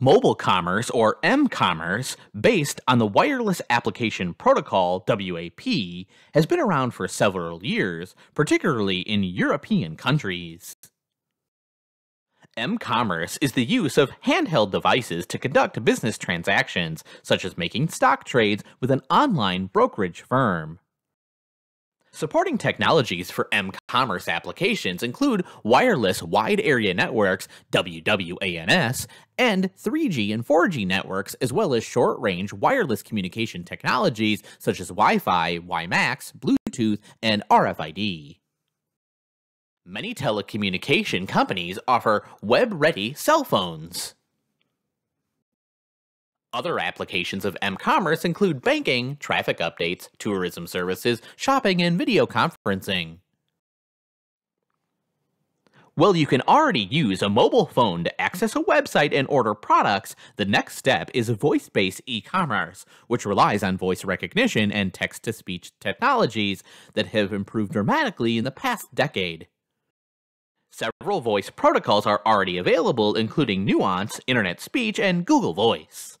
Mobile commerce, or m-commerce, based on the Wireless Application Protocol WAP, has been around for several years, particularly in European countries. M-commerce is the use of handheld devices to conduct business transactions, such as making stock trades with an online brokerage firm. Supporting technologies for m-commerce applications include wireless wide area networks WWANS and 3G and 4G networks as well as short-range wireless communication technologies such as Wi-Fi, WiMAX, Bluetooth, and RFID. Many telecommunication companies offer web-ready cell phones. Other applications of m-commerce include banking, traffic updates, tourism services, shopping, and video conferencing. Well, you can already use a mobile phone to access a website and order products. The next step is voice-based e-commerce, which relies on voice recognition and text-to-speech technologies that have improved dramatically in the past decade. Several voice protocols are already available, including Nuance, Internet Speech, and Google Voice.